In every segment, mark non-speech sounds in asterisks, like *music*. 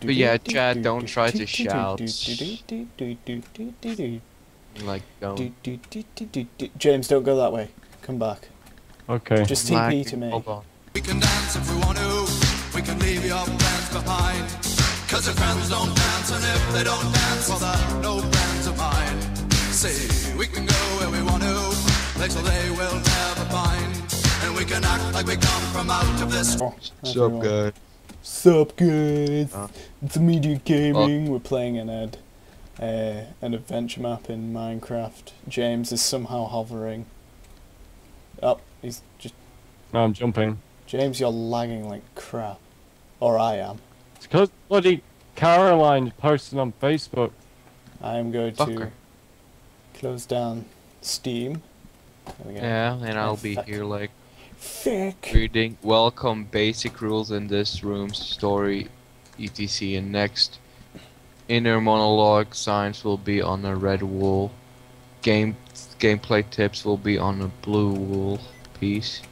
But yeah, Chad, don't try to shout. Like, don't. James, don't go that way. Come back. Okay. Just TP Lagging. to me. Hold on. We can dance if we want to. We can leave your friends behind. Cause your friends don't dance, and if they don't dance, well, they're no friends of mine. See, we can go where we want to, places they will never find. And we can act like we come from out of this. Oh, So everyone. good. Sup, guys? Uh, it's Immediate Gaming. We're playing an ed, uh, an adventure map in Minecraft. James is somehow hovering. Up, he's just No, I'm jumping. James. You're lagging like crap, or I am. It's because bloody Caroline posted on Facebook. I am going Fucker. to close down Steam. There we go. Yeah, and I'll be here like Thick. reading welcome basic rules in this room's story etc and next inner monologue signs will be on a red wall game gameplay tips will be on a blue wall piece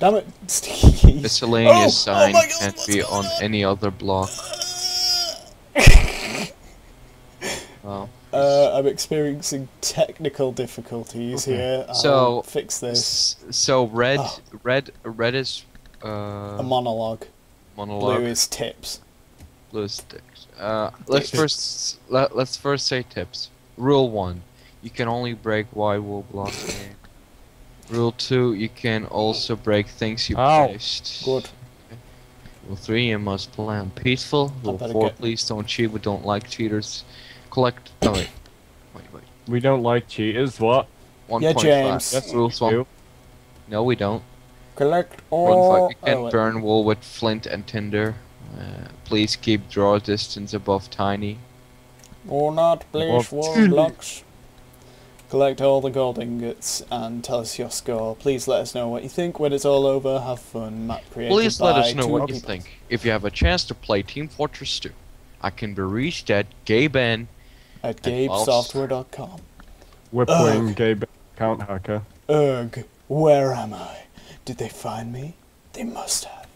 Damn it, *laughs* Steve. miscellaneous Oh, oh sign my God, can't be on on? any other block well Uh, I'm experiencing technical difficulties here. I'll So, fix this. so red Oh. red red is A uh monologue. monologue Blue is tips. Blue sticks. Uh, let's first let, let's first say tips. Rule one: you can only break white wool blocks. Rule two: you can also break things you Ow. placed. Good. Rule three: you must plan peaceful. Rule four: get- please don't cheat. We don't like cheaters. Collect. No wait. Wait wait. We don't like cheaters. What? One Yeah, point James. five. Yes, Rules we one. do. No, we don't. Collect all. five: you can oh, burn wool with flint and tinder. Uh, please keep draw distance above tiny. Or not place Above wall blocks. Collect all the gold ingots and tell us your score. Please let us know what you think when it's all over. Have fun. Map created Please let us know two what you think. If you have a chance to play Team Fortress 2, I can be reached at GayBen. At And false. gabesoftware.com. Whipwing Ugh. gay b- account hacker. Ugh, where am I? Did they find me? They must have.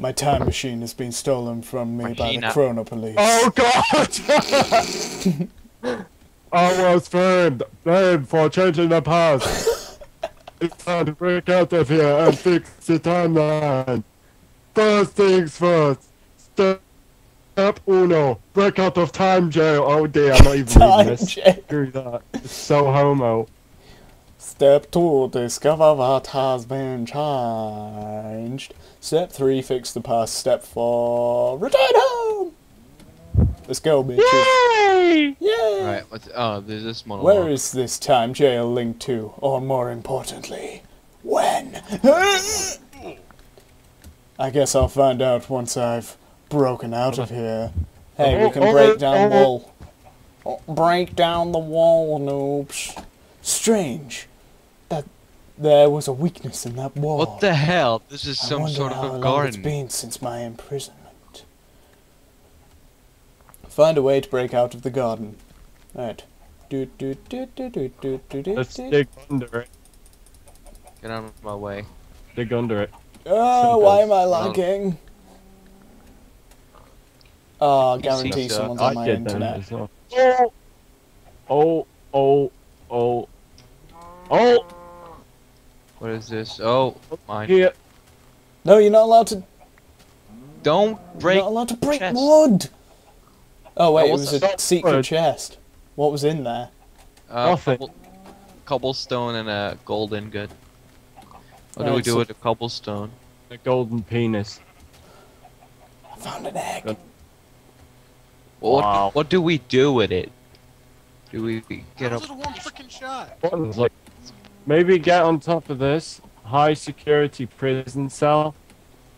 My time machine has been stolen from me by the Machina. Chrono Police. Oh God! *laughs* I was framed, blamed for changing the past. *laughs* it's time to break out of here and fix the timeline. First things first. Step uno. Break out of time jail. Oh dear, I'm not even *laughs* Time reading this. jail. Screw that. It's so homo. Step 2, discover what has been changed. Step 3, fix the past. Step 4, return home! Let's go, bitches. Yay! Yay! Alright, what's, oh, there's this monologue. Where is this time jail linked to? Or more importantly, when? *laughs* I guess I'll find out once I've broken out of here. Hey, we oh, can oh, break oh, down wall. Oh, Break down the wall, noobs. Strange. That there was a weakness in that wall. What the hell? This is I some wonder sort how of a long garden. It's been since my imprisonment. Find a way to break out of the garden. Right. Do do do do do do do do. Let's dig under it. Get out of my way. Dig under it. Oh, why am I Well- lagging? Oh, I guarantee see, someone's on my did then internet. as well. Oh, oh, oh, oh, What is this? Oh, mine. here. No, you're not allowed to. Don't break. You're not allowed to break chest. wood. Oh wait, it was a secret Wood. chest. What was in there? Uh, Nothing. cobble- cobblestone and a gold ingot. What do we do so- with a cobblestone? A golden penis. I found an egg. Good. What, Wow. what do we do with it? Do we get up? Just one freaking shot. Like maybe get on top of this high security prison cell.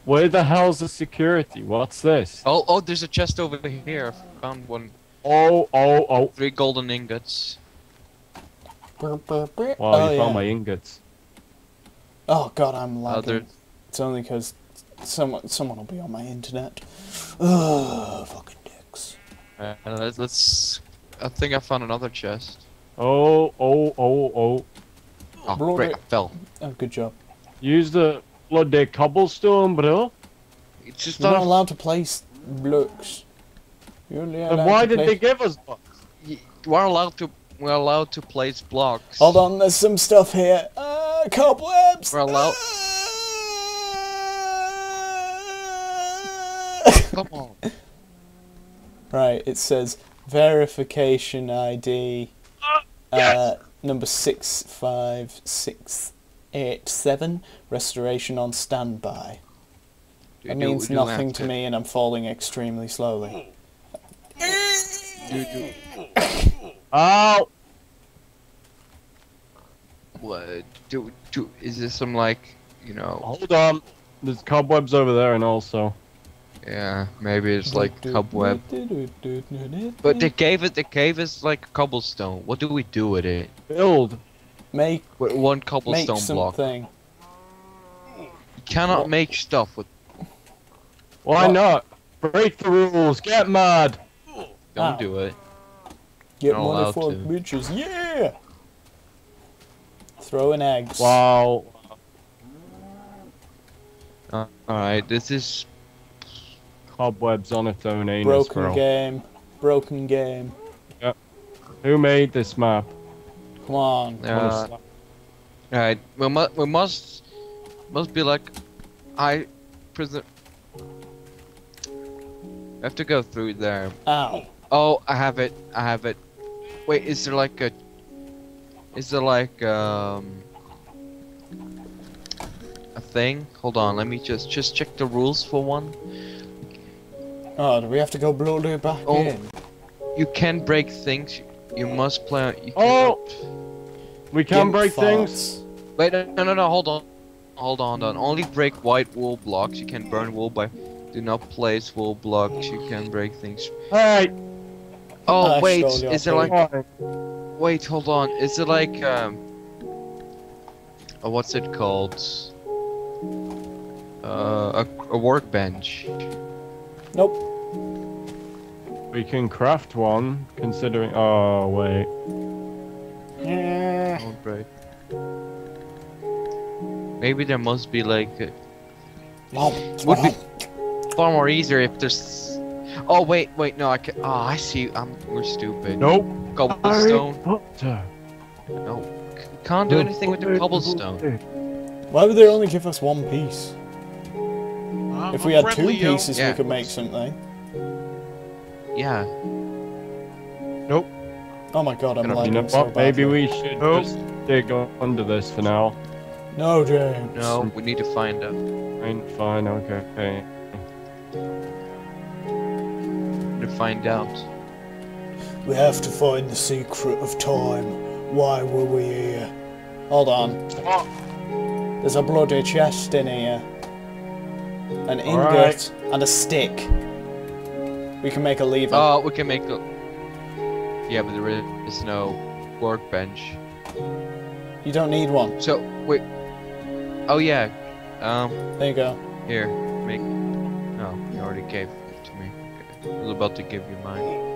Where the hell's the security? What's this? Oh, oh, there's a chest over here. I found one. Oh, oh, oh! Three golden ingots. Wow, oh, you yeah. found my ingots. Oh god, I'm oh, lagging. Other- It's only because someone someone will be on my internet. Ugh, fucking dicks. Uh, let's, let's. I think I found another chest. Oh, oh, oh, oh! Oh, Bro, great! I fell. Oh, good job. Use the bloody cobblestone, bro. It's just You're not. not allowed to place blocks. You're only Then why to did place- they give us blocks? We're allowed to. We're allowed to place blocks. Hold on, there's some stuff here. Uh, cobwebs. We're allowed- Come on. *laughs* Right, it says verification ID uh, number 65687, restoration on standby. That Do- do- means do you nothing to me and I'm falling extremely slowly. Do, do, Ow! what, do, do, is this some like, you know, Hold on. There's cobwebs over there and also. Yeah, maybe it's like cobweb. But they gave it, they gave us like cobblestone. What do we do with it? Build. Make, With one make cobblestone block. something. You cannot make stuff with. Why What? not? Break the rules. Get mad. Don't Ow. do it. Get Not money for bitches. Yeah! Throwing eggs. Wow. Uh, Alright, this is. Cobwebs on its own anus, Broken bro. game. Broken game. Yep. Who made this map? Come on. Uh, Alright, we, mu- we must. Must be like. I. Prison. I have to go through there. Ow. Oh, I have it. I have it. Wait, is there like a? Is there like um? A thing? Hold on. Let me just just check the rules for one. Oh, do we have to go bloody back Oh. in? You can break things. You must play. You Oh! cannot- We can Gimp break things. Wait, no, no, no, no. Hold on. Hold on. Hold on. Only break white wool blocks. You can burn wool by. Do not place wool blocks. You can break things. Hey! Oh I wait, is it like? Why? Wait, hold on. Is it like um? Oh, what's it called? Uh, a, a workbench. Nope. We can craft one, considering. Oh, wait. Yeah. Don't break. Maybe there must be like a, Womp, Would be- far more easier if there's. Oh wait, wait, no, I can. Oh, ah, I see. I'm. We're stupid. Nope. Cobblestone. Harry Potter. No, can't do anything with the cobblestone. Why would they only give us one piece? I'm If we had two Leo. pieces, Yeah. we could make something. Yeah. Nope. Oh my god, I'm You know lagging You so what? Maybe badly. we should Nope. just dig under this for now. No, James. No, we need to find out. Fine, fine, okay. okay. To find out. We have to find the secret of time. Why were we here? Hold on. There's a bloody chest in here. An ingot Alright. and a stick. We can make a lever. Oh, we can make a. Yeah, but there is no workbench. you don't need one. So wait. Oh yeah. Um. There you go. Here. Make. No, you already gave it to me. Okay. I was about to give you mine.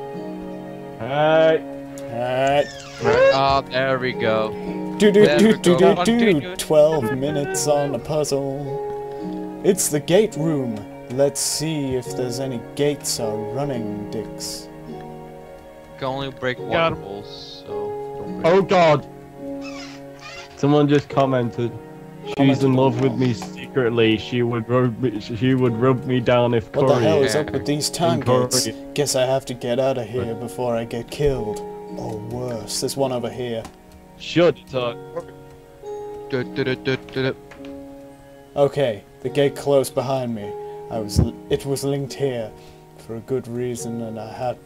Hey! Alright. Right. Ah, there we go. Do do There do do do do. Twelve minutes on a puzzle. It's the gate room. Let's see if there's any gates are running, dicks. Can only break one water so. Oh god! Someone just commented. She's Commented in love with me secretly. She would rub me. She would rub me down if What the hell is up with these time Corey. gates? Guess I have to get out of here before I get killed. Or worse, there's one over here. Should uh, du. Okay, the gate closed behind me. I was it was linked here for a good reason and I had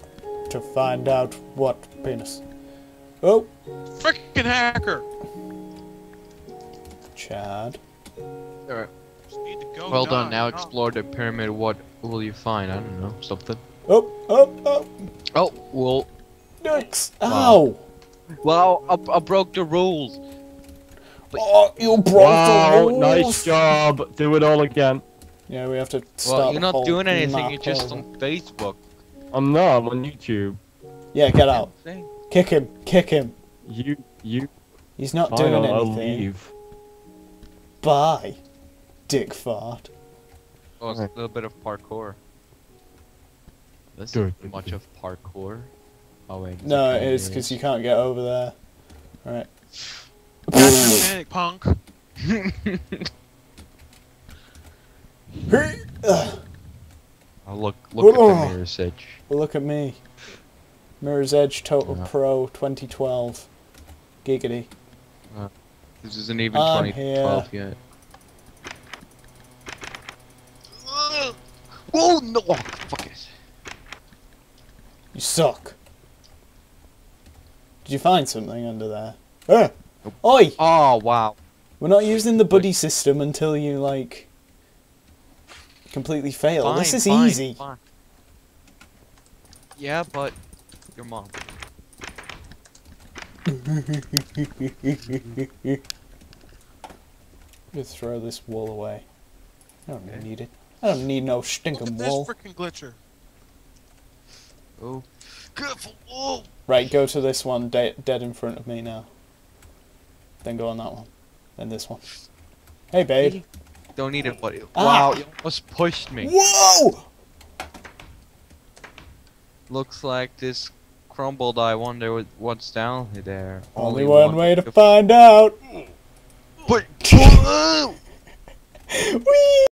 to find out what penis. Oh, Frickin' hacker! Chad. Alright. Just need to go Well done. die. Now No. explore the pyramid. What will you find? I don't know. Something. Oh, oh, oh. Oh, well. Dicks. Wow. Ow. Well, I, I broke the rules. Oh, you broke wow, the rules. nice job. Do it all again. Yeah, we have to start Well, you're not doing anything. You're just over. on Facebook. I'm not. I'm on YouTube. Yeah, get out. Kick him. Kick him. You, you. He's not doing I'll, I'll leave. Bye. dick fart. Oh, it's a little bit of parkour. This isn't much of parkour. Oh wait. No, it is because you can't get over there. Alright. Panic, punk. *laughs* *laughs* Ugh. Oh, look, look at Ugh. the mirror's edge. Look at me. Mirror's Edge Total Yeah. Pro 2012. Giggity. This isn't even I'm 2012 yet. Oh no! Fuck it. You suck. Did you find something under there? Ah! Nope. Oi! Oh wow. We're not using the buddy system until you, like, completely fail. Fine, this is fine, easy. fine. Yeah, but your mom. *laughs* Just throw this wool away. I don't Okay. need it. I don't need no Look stinking at this wool. freaking glitcher. Oh. Careful! Oh! Right, go to this one de- dead in front of me now. Then go on that one. Then this one. Hey, babe. Don't need it, buddy. Ah. Wow, you almost pushed me. Whoa! Looks like this crumbled. I wonder what's down there. Only one way to find out. But. *laughs* Whee!